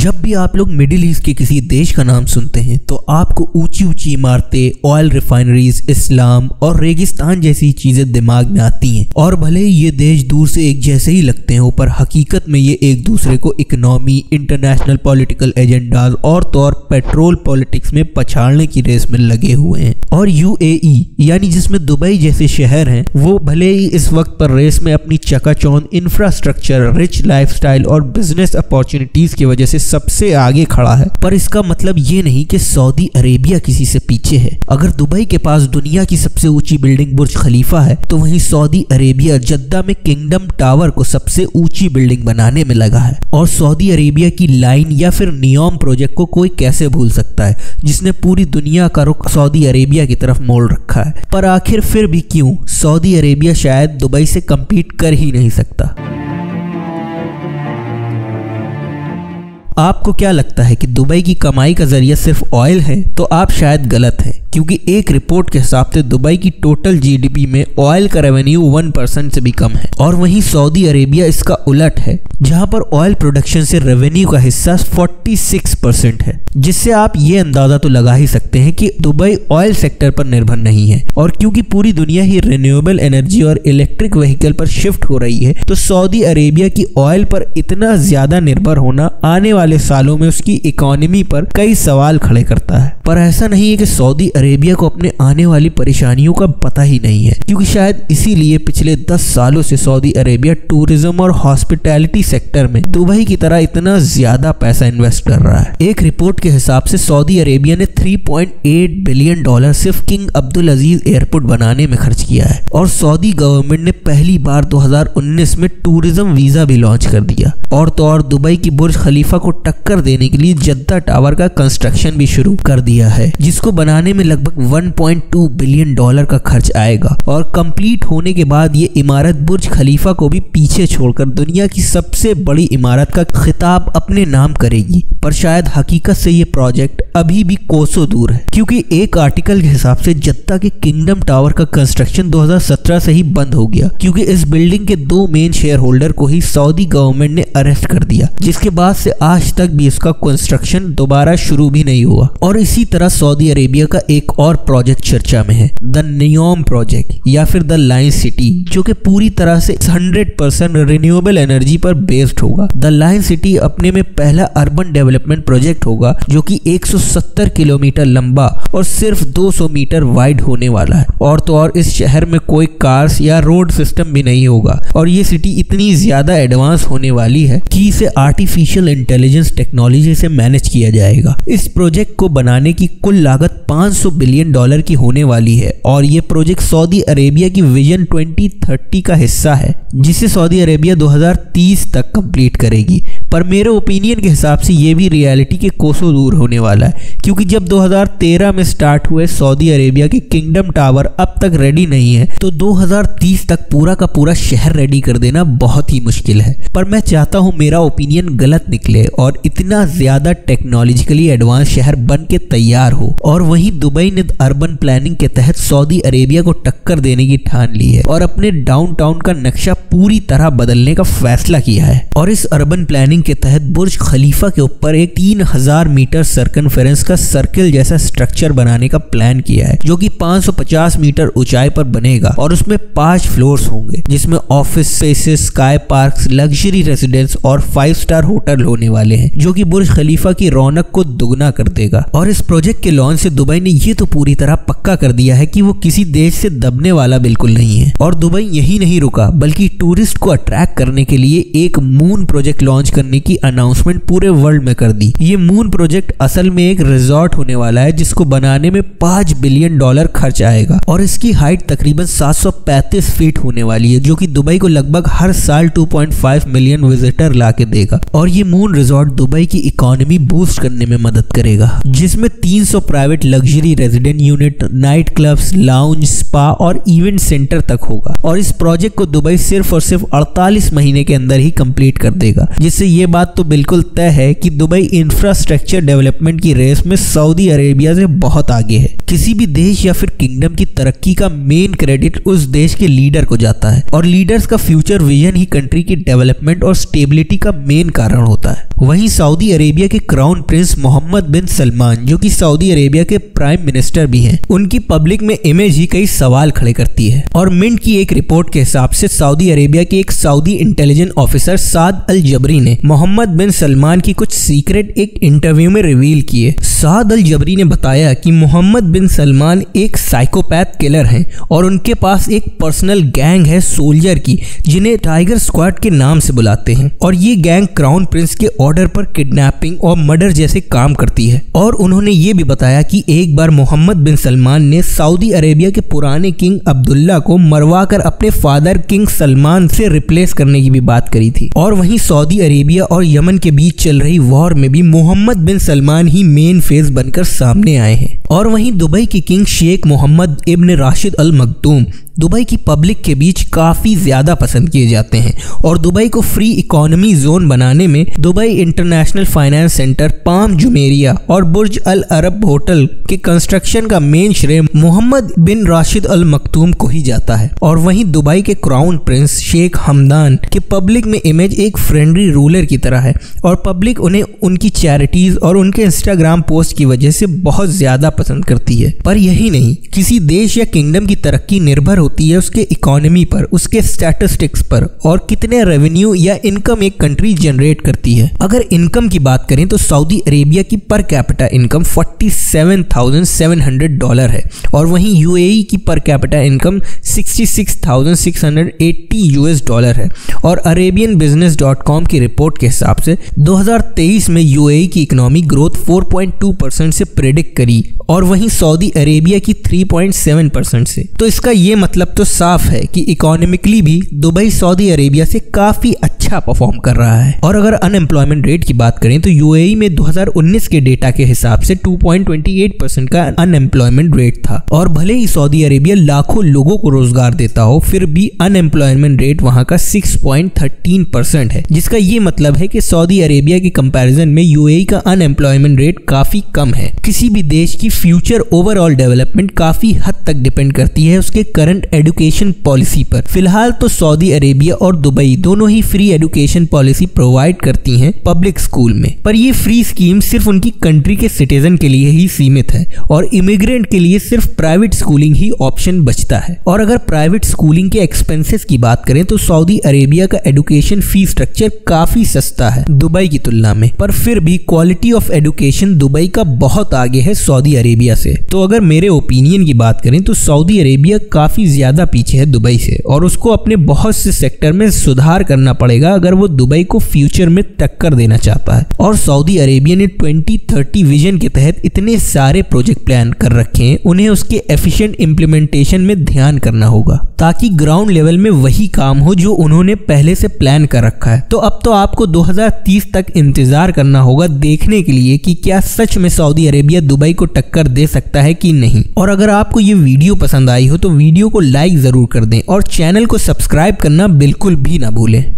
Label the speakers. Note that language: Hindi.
Speaker 1: जब भी आप लोग मिडिल ईस्ट के किसी देश का नाम सुनते हैं तो आपको ऊँची ऊँची इमारतें ऑयल रिफाइनरीज इस्लाम और रेगिस्तान जैसी चीज़ें दिमाग में आती हैं। और भले ही ये देश दूर से एक जैसे ही लगते हैं, पर हकीकत में ये एक दूसरे को इकोनॉमी इंटरनेशनल पॉलिटिकल एजेंडाज और तौर पेट्रोल पॉलिटिक्स में पछाड़ने की रेस में लगे हुए हैं। और यूएई यानी जिसमें दुबई जैसे शहर हैं, वो भले ही इस वक्त पर रेस में अपनी चकाचौंध इंफ्रास्ट्रक्चर रिच लाइफस्टाइल और बिज़नेस अपॉर्चुनिटीज़ की वजह से सबसे आगे खड़ा है। पर इसका मतलब ये नहीं कि सऊदी अरेबिया किसी से पीछे है। अगर दुबई के पास दुनिया की सबसे ऊँची बिल्डिंग बुर्ज खलीफा है तो वहीं सऊदी अरेबिया जद्दा में किंगडम टावर को सबसे ऊँची बिल्डिंग बनाने में लगा है। और सऊदी अरेबिया की लाइन या फिर नियोम प्रोजेक्ट को कोई कैसे भूल सकता है, जिसने पूरी दुनिया का रुख सऊदी अरेबिया की तरफ़ मोड़ रखा है? पर आखिर फिर भी क्यों सऊदी अरेबिया शायद दुबई से कम्पीट कर ही नहीं सकता? आपको क्या लगता है कि दुबई की कमाई का ज़रिया सिर्फ़ ऑयल है तो आप शायद गलत हैं। क्योंकि एक रिपोर्ट के हिसाब से दुबई की टोटल जीडीपी में ऑयल का रेवेन्यू वन परसेंट से भी कम है। और वहीं सऊदी अरेबिया इसका उलट है, जहाँ पर ऑयल प्रोडक्शन से रेवेन्यू का हिस्सा 46 परसेंट है, जिससे आप ये अंदाज़ा तो लगा ही सकते हैं कि दुबई ऑयल सेक्टर पर निर्भर नहीं है। और क्योंकि पूरी दुनिया ही रिन्यूएबल एनर्जी और इलेक्ट्रिक व्हीकल पर शिफ्ट हो रही है तो सऊदी अरेबिया की ऑयल पर इतना ज़्यादा निर्भर होना आने वाले सालों में उसकी इकोनॉमी पर कई सवाल खड़े करता है। पर ऐसा नहीं है कि सऊदी अरेबिया को अपने आने वाली परेशानियों का पता ही नहीं है। क्योंकि शायद इसीलिए पिछले दस सालों से सऊदी अरेबिया टूरिज़्म और हॉस्पिटैलिटी सेक्टर में दुबई की तरह इतना ज़्यादा पैसा इन्वेस्ट कर रहा है। एक रिपोर्ट के हिसाब से सऊदी अरेबिया ने 3.8 बिलियन डॉलर सिर्फ़ किंग अब्दुल अज़ीज़ एयरपोर्ट बनाने में खर्च किया है और सऊदी गवर्नमेंट ने पहली बार 2019 में टूरिज़्म वीज़ा भी लॉन्च कर दिया। और तो और दुबई की बुर्ज खलीफा को टक्कर देने के लिए जद्दा टावर का कंस्ट्रक्शन भी शुरू कर दिया है, जिसको बनाने में लगभग 1.2 बिलियन डॉलर का खर्च आएगा। और कंप्लीट होने के बाद ये इमारत बुर्ज खलीफा को भी पीछे छोड़कर दुनिया की सबसे बड़ी इमारत का खिताब अपने नाम करेगी। पर शायद हकीकत से ये प्रोजेक्ट अभी भी कोसों दूर है, क्योंकि एक आर्टिकल के हिसाब से जद्दा के किंगडम टावर का कंस्ट्रक्शन 2017 से ही बंद हो गया, क्योंकि इस बिल्डिंग के दो मेन शेयर होल्डर को ही सऊदी गवर्नमेंट ने अरेस्ट कर दिया, जिसके बाद से आज तक भी इसका कंस्ट्रक्शन दोबारा शुरू भी नहीं हुआ। और इसी तरह सऊदी अरेबिया का एक और प्रोजेक्ट चर्चा में है द नियोम प्रोजेक्ट या फिर द लाइन सिटी जो कि पूरी तरह से 100 परसेंट रिन्यूएबल एनर्जी पर बेस्ड होगा। द लाइन सिटी अपने में पहला अर्बन डेवलपमेंट प्रोजेक्ट होगा, जो कि 170 किलोमीटर लंबा और सिर्फ़ 200 मीटर वाइड होने वाला है। और तो और इस शहर में कोई कार्स या रोड सिस्टम भी नहीं होगा। और ये सिटी इतनी ज़्यादा एडवांस होने वाली है कि इसे आर्टिफिशियल इंटेलिजेंस टेक्नोलॉजी से मैनेज किया जाएगा। इस प्रोजेक्ट को बनाने की कुल लागत 500 बिलियन डॉलर की होने वाली है और ये प्रोजेक्ट सऊदी अरेबिया की विजन 2030 का हिस्सा है। जिसे सऊदी अरेबिया 2030 तक कंप्लीट करेगी। पर मेरे ओपिनियन के हिसाब से ये भी रियलिटी के कोसों दूर होने वाला है। क्योंकि जब 2013 में स्टार्ट हुए सऊदी अरेबिया के किंगडम टावर अब तक रेडी नहीं है तो 2030 तक पूरा का पूरा शहर रेडी कर देना बहुत ही मुश्किल है। पर मैं चाहता हूँ मेरा ओपिनियन गलत निकले और इतना ज़्यादा टेक्नोलॉजिकली एडवांस शहर बन के तैयार हो और वहीं दुबई ने अर्बन प्लानिंग के तहत सऊदी अरेबिया को टक्कर देने की ठान ली है और अपने डाउनटाउन का नक्शा पूरी तरह बदलने का फैसला किया है। और इस अर्बन प्लानिंग के तहत बुर्ज खलीफा के ऊपर एक तीन हज़ार मीटर सर्कनफेरेंस का सर्किल जैसा स्ट्रक्चर बनाने का प्लान किया है, जो कि 550 मीटर ऊंचाई पर बनेगा। और उसमें पाँच फ्लोर्स होंगे, जिसमें office spaces sky park luxury residence और फाइव स्टार होटल होने वाले हैं, जो कि बुर्ज खलीफा की रौनक को दुगना कर देगा। और इस प्रोजेक्ट के लॉन्च से दुबई ने ये तो पूरी तरह पक्का कर दिया है कि वो किसी देश से दबने वाला बिल्कुल नहीं है। और दुबई यही नहीं रुका, बल्कि टूरिस्ट को अट्रैक्ट करने के लिए एक मून प्रोजेक्ट लॉन्च करने की अनाउंसमेंट पूरे वर्ल्ड में कर दी। ये मून प्रोजेक्ट असल में एक रिजॉर्ट होने वाला है, जिसको बनाने में पाँच बिलियन डॉलर खर्च आएगा। और इसकी हाइट तकरीबन 735 फीट होने वाली है, जो कि दुबई को लगभग हर साल 2.5 मिलियन विजिटर ला के देगा। और ये मून रिजॉर्ट दुबई की इकोनॉमी बूस्ट करने में मदद करेगा, जिसमें 300 private luxury resident unit, night clubs, lounge, spa और इवेंट सेंटर तक होगा। और इस प्रोजेक्ट को दुबई सिर्फ़ सिर्फ़ और सिर्फ़ 48 महीने के अंदर ही कंप्लीट कर देगा। जिससे ये बात तो बिल्कुल तय है कि दुबई इंफ्रास्ट्रक्चर डेवलपमेंट की रेस में सऊदी अरेबिया से बहुत आगे है। किसी भी देश या फिर किंगडम की तरक्की का मेन क्रेडिट उस देश के लीडर को जाता है। और लीडर्स का फ्यूचर विजन ही कंट्री की डेवलपमेंट और स्टेबिलिटी का मेन कारण होता है। वहीं सऊदी अरेबिया के crown prince Mohammed bin Salman जो कि सऊदी अरेबिया के प्राइम मिनिस्टर भी हैं, उनकी पब्लिक में इमेज ही कई सवाल खड़े करती है। और मिंट की एक रिपोर्ट के हिसाब से सऊदी अरेबिया के एक Saudi intelligence officer Saad al Jabri ने मोहम्मद बिन सलमान की कुछ सीक्रेट एक इंटरव्यू में रिवील किए। साद अल जबरी ने बताया कि मोहम्मद बिन सलमान एक साइकोपैथ किलर हैं और उनके पास एक पर्सनल गैंग है सोल्जर की, जिन्हें टाइगर स्क्वाड के नाम से बुलाते हैं। और ये गैंग क्राउन प्रिंस के ऑर्डर पर किडनैपिंग और मर्डर जैसे काम करती है। और उन्होंने ये भी बताया कि एक बार मोहम्मद बिन सलमान ने सऊदी अरेबिया के पुराने किंग अब्दुल्ला को मरवा कर अपने फादर किंग सलमान से रिप्लेस करने की भी बात करी थी। और वहीं सऊदी अरेबिया और यमन के बीच चल रही वॉर में भी मोहम्मद बिन सलमान ही मेन फेस बनकर सामने आए हैं। और वहीं दुबई के king Sheikh Mohammed ibn Rashid al Maktoum Dubai की पब्लिक के बीच काफ़ी ज़्यादा पसंद किए जाते हैं और दुबई को फ्री इकोनॉमी जोन बनाने में Dubai international finance centre Palm Jumeirah और बुर्ज अल अरब होटल के कंस्ट्रक्शन का मेन श्रेय मोहम्मद बिन राशिद अल मखतूम को ही जाता है। और वहीं दुबई के क्राउन प्रिंस शेख हमदान के पब्लिक में इमेज एक फ्रेंडली रूलर की तरह है और पब्लिक उन्हें उनकी चैरिटीज और उनके इंस्टाग्राम पोस्ट की वजह से बहुत ज़्यादा पसंद करती है। पर यही नहीं, किसी देश या किंगडम की तरक्की निर्भर होती है उसके इकोनॉमी पर उसके स्टैटिस्टिक्स पर और कितने रेवेन्यू या इनकम एक कंट्री जनरेट करती है। अगर इनकम की बात करें तो सऊदी अरेबिया की पर कैपिटा इनकम 47,700 डॉलर है और वहीं यूएई की per capita income 66,680 US dollar है। और अरेबियन बिज़नेस डॉट कॉम की रिपोर्ट के हिसाब से 2023 में यूएई की इकोनॉमी ग्रोथ 4.2 परसेंट से प्रेडिक्ट करी और वहीं सऊदी अरेबिया की 3.7 परसेंट से। तो इसका ये मतलब तो साफ़ है कि इकोनॉमिकली भी दुबई, सऊदी अरेबिया से काफ़ी अच्छा परफॉर्म कर रहा है। और अगर अनएम्प्लॉयमेंट रेट की बात करें तो यूएई में 2019 के डेटा के हिसाब से 2.28 परसेंट का अनएम्प्लॉयमेंट रेट था। और भले ही सऊदी अरेबिया लाखों लोगों को रोज़गार देता हो, फिर भी अनएम्प्लॉयमेंट रेट वहाँ का 6.13 परसेंट है। जिसका ये मतलब है कि सऊदी अरेबिया के कंपैरिजन में यूएई का अनएम्प्लॉयमेंट रेट काफ़ी कम है। किसी भी देश की फ्यूचर ओवरऑल डेवलपमेंट काफ़ी हद तक डिपेंड करती है उसके करंट एजुकेशन पॉलिसी पर। फ़िलहाल तो सऊदी अरेबिया और दुबई दोनों ही फ्री एजुकेशन पॉलिसी प्रोवाइड करती हैं पब्लिक स्कूल में। पर ये फ्री स्कीम सिर्फ़ उनकी कंट्री के सिटीजन के लिए ही सीमित है और इमिग्रेंट के लिए सिर्फ़ प्राइवेट स्कूलिंग ही ऑप्शन बचता है। और अगर प्राइवेट स्कूलिंग के एक्सपेंसेस की बात करें तो सऊदी अरेबिया का एजुकेशन फ़ी स्ट्रक्चर काफ़ी सस्ता है दुबई की तुलना में। पर फिर भी क्वालिटी ऑफ़ एजुकेशन दुबई का बहुत आगे है सऊदी अरेबिया से। तो अगर मेरे ओपिनियन की बात करें तो सऊदी अरेबिया काफ़ी ज़्यादा पीछे है दुबई से, और उसको अपने बहुत से सेक्टर में सुधार करना पड़ेगा अगर वो दुबई को फ्यूचर में टक्कर देना चाहता है। और सऊदी अरेबिया ने 2030 विजन के तहत इतने सारे प्रोजेक्ट प्लान कर रखे हैं, उन्हें उसके एफिशिएंट इम्प्लीमेंटेशन में ध्यान करना होगा, ताकि ग्राउंड लेवल में वही काम हो जो उन्होंने पहले से प्लान कर रखा है। तो अब तो आपको 2030 तक इंतज़ार करना होगा देखने के लिए कि क्या सच में सऊदी अरेबिया दुबई को टक्कर दे सकता है कि नहीं। और अगर आपको ये वीडियो पसंद आई हो तो वीडियो लाइक ज़रूर कर दें और चैनल को सब्सक्राइब करना बिल्कुल भी ना भूलें।